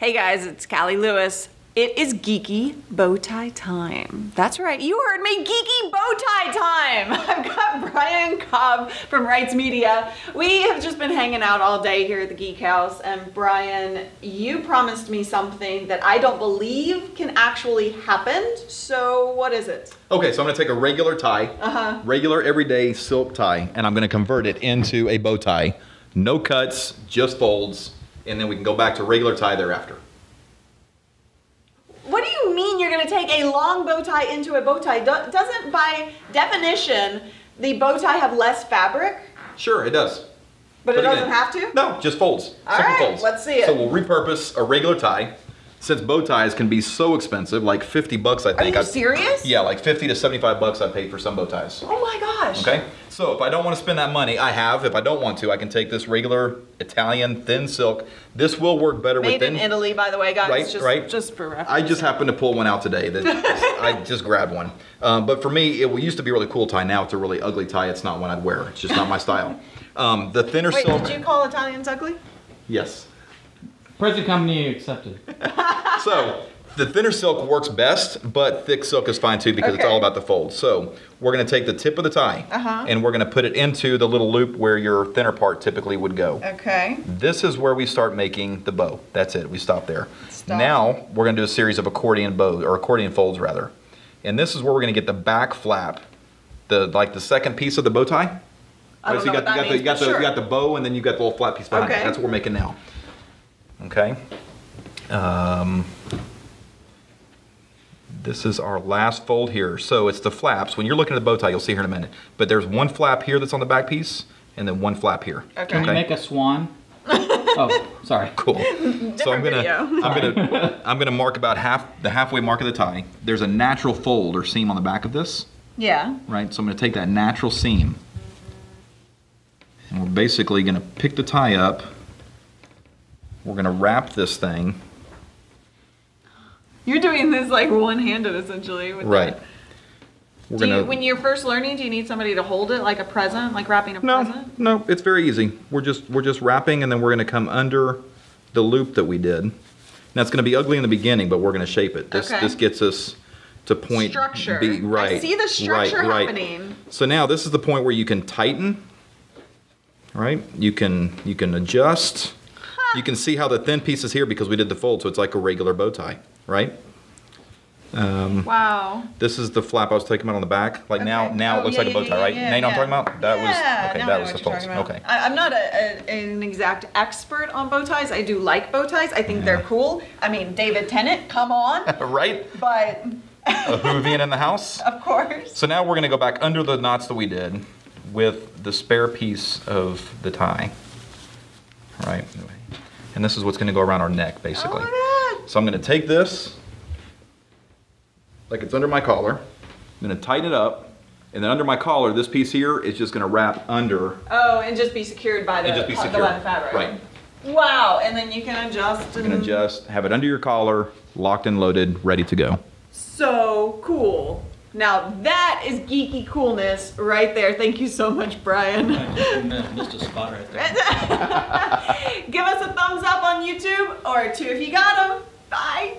Hey guys, it's Callie Lewis. It is geeky bow tie time. That's right, you heard me, geeky bow tie time. I've got Brian Cobb from Rights Media. We have just been hanging out all day here at the Geek House, and Brian, you promised me something that I don't believe can actually happen. So, what is it? Okay, so I'm gonna take a regular tie, Uh-huh. regular everyday silk tie, and I'm gonna convert it into a bow tie. No cuts, just folds, and then we can go back to regular tie thereafter. What do you mean you're going to take a long bow tie into a bow tie? Do- doesn't, by definition, the bow tie have less fabric? Sure, it does. But it doesn't in. have to? No, just folds. All right, folds. let's see it. So we'll repurpose a regular tie. Since bow ties can be so expensive, like 50 bucks, I think. Are you I- serious? Yeah, like 50 to 75 bucks I paid for some bow ties. Oh my gosh. Okay? So if I don't want to spend that money, I have. If I don't want to, I can take this regular Italian thin silk. This will work better Made with in. Italy, by the way, guys. Right, just, right. Just for reference. I just happened to pull one out today. That I just grabbed one. Um, but for me, it used to be a really cool tie. Now it's a really ugly tie. It's not one I'd wear. It's just not my style. Um, the thinner Wait, silk. did you call Italians ugly? Yes. Present company accepted. So the thinner silk works best, but thick silk is fine too because it's all about the fold. So we're going to take the tip of the tie Uh-huh. and we're going to put it into the little loop where your thinner part typically would go. Okay. This is where we start making the bow. That's it. We stop there. Stop. Now we're going to do a series of accordion bows or accordion folds rather. And this is where we're going to get the back flap, the like the second piece of the bow tie. I don't so know you what got, that you got, the, means, you, got the, sure. you got the bow and then you got the little flat piece behind Okay. it. That's what we're making now. Okay. Um, this is our last fold here. So it's the flaps. When you're looking at the bow tie, you'll see here in a minute. But there's one flap here that's on the back piece and then one flap here. Okay. Can we make a swan? oh, sorry. Cool. so I'm gonna, video. I'm gonna, I'm gonna mark about half the halfway mark of the tie. There's a natural fold or seam on the back of this, Yeah. right? So I'm gonna take that natural seam, and we're basically gonna pick the tie up. We're gonna wrap this thing, You're doing this like one-handed essentially. With right? that. We're Do gonna. when you're first learning, do you need somebody to hold it like a present, like wrapping a no, present? no, no, it's very easy. We're just we're just wrapping, and then we're gonna come under the loop that we did. Now it's gonna be ugly in the beginning, but we're gonna shape it. This Okay. this gets us to point Structure. B. Right. I see the structure right, right. happening. So now this is the point where you can tighten. Right? You can you can adjust. You can see how the thin piece is here because we did the fold, so it's like a regular bow tie, right? Um, Wow. this is the flap I was talking about on the back. Like now, Okay. now Oh, it looks yeah, like a bow tie, yeah, right? yeah, now you know what I'm talking about? That yeah, was okay. now That was the what you're folds. talking about. Okay. I, I'm not a, a, an exact expert on bow ties. I do like bow ties. I think they're cool. I mean, David Tennant, come on. right? but A Whovian in the house. of course. So now we're going to go back under the knots that we did with the spare piece of the tie. Right? And this is what's going to go around our neck, basically. Oh my So I'm going to take this, like it's under my collar. I'm going to tighten it up. And then under my collar, this piece here is just going to wrap under. Oh, and just be secured by the, and just be the secure. line fabric. Right. Wow. And then you can adjust. You And can adjust, have it under your collar, locked and loaded, ready to go. So cool. Now that is geeky coolness right there. Thank you so much, Brian. Just a spot right there. Give us a thumbs up on YouTube or two if you got them. Bye.